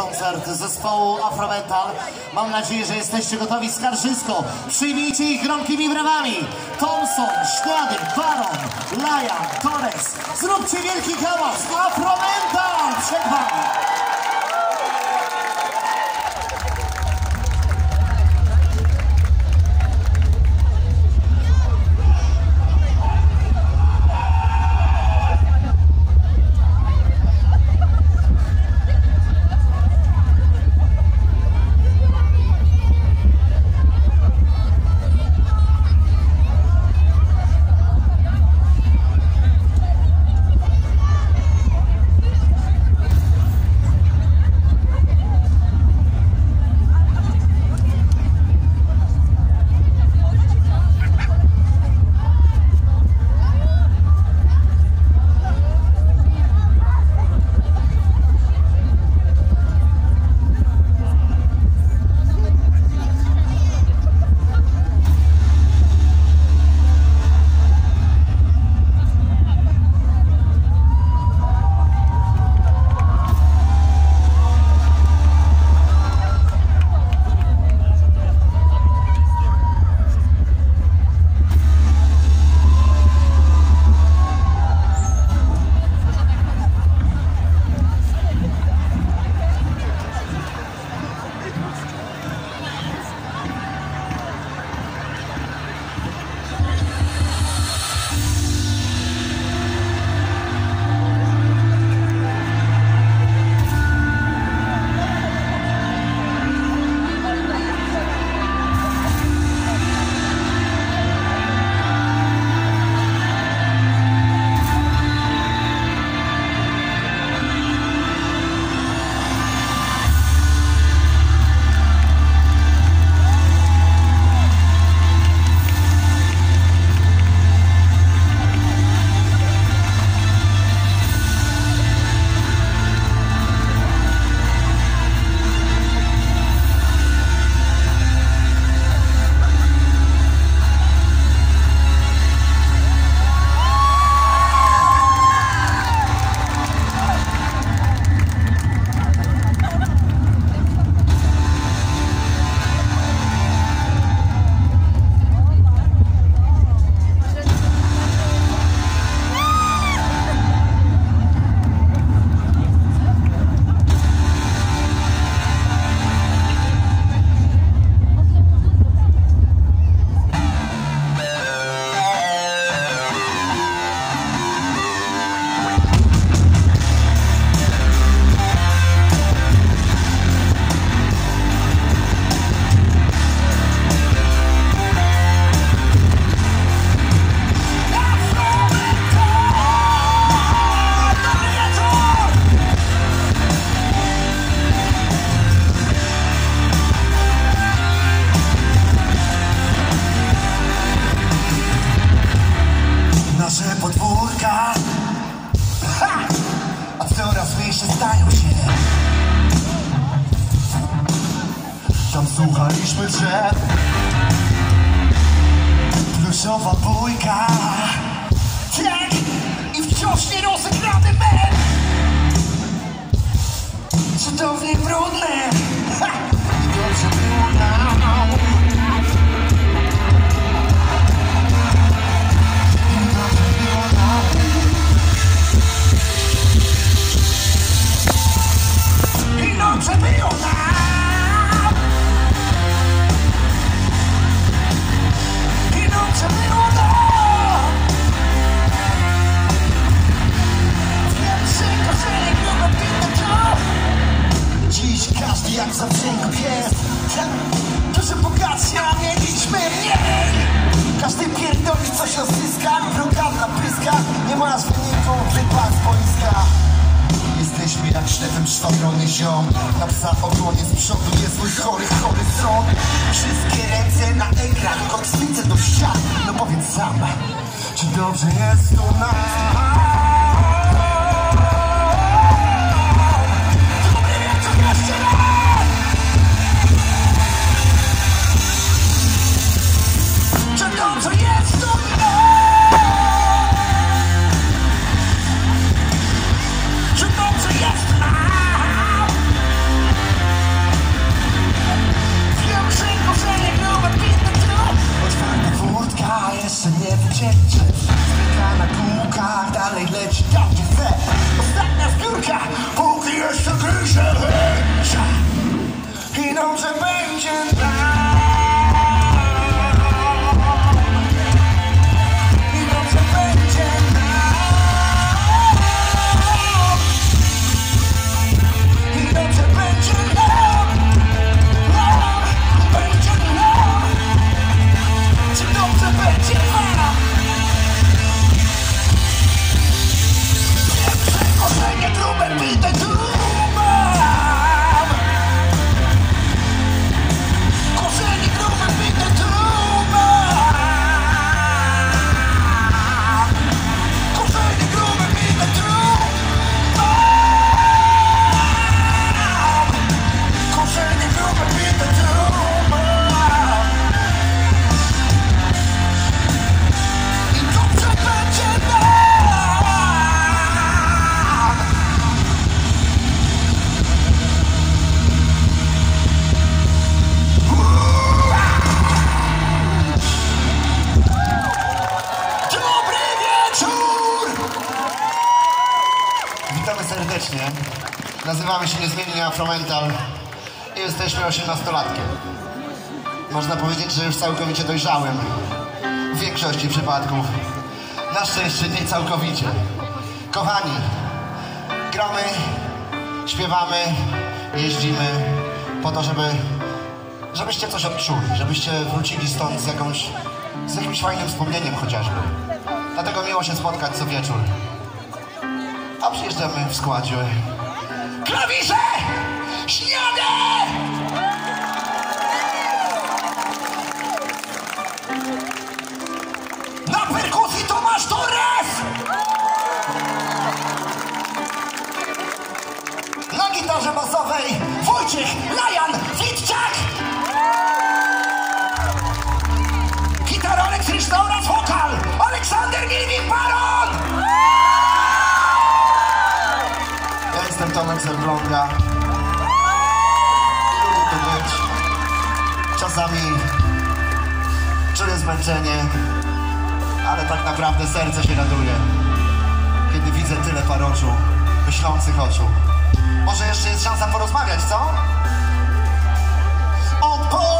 koncert zespołu Afrometal. Mam nadzieję, że jesteście gotowi. Skarżysko, przyjmijcie ich gromkimi brawami. Thompson, Szkladek, Baron, Lajan, Torres. Zróbcie wielki hałas. Afrometal przed wami. Coraz mniejsze stają się Tam słuchaliśmy drzew Pluszowa bójka Tak! I wciąż nie rozegrany mem Cudownie brudne masz wyniku, wypad z boiska Jesteśmy jak szefem szwadrony ziom. Na psa ogonie z przodu mój chory, wzrok Wszystkie ręce na ekran, kotwicę do ścian. No powiedz sam, czy dobrze jest tu nam? Check, check. Szczur! Witamy serdecznie. Nazywamy się niezmiennie Afromental i jesteśmy osiemnastolatkiem. Można powiedzieć, że już całkowicie dojrzałem. W większości przypadków. Na szczęście nie całkowicie. Kochani, gramy, śpiewamy, jeździmy po to, żeby żebyście coś odczuli, żebyście wrócili stąd z, jakąś, z jakimś fajnym wspomnieniem chociażby. Dlatego miło się spotkać co wieczór. A przyjeżdżamy w składzie. Klawisze! Śniade! Na perkusji Tomasz Torres! Na gitarze basowej Wojciech Lajan Zerbląga. Lubię tu być. Czasami czuję zmęczenie, ale tak naprawdę serce się raduje, kiedy widzę tyle paroczu, myślących oczu. Może jeszcze jest szansa porozmawiać, co? Odpowiedź!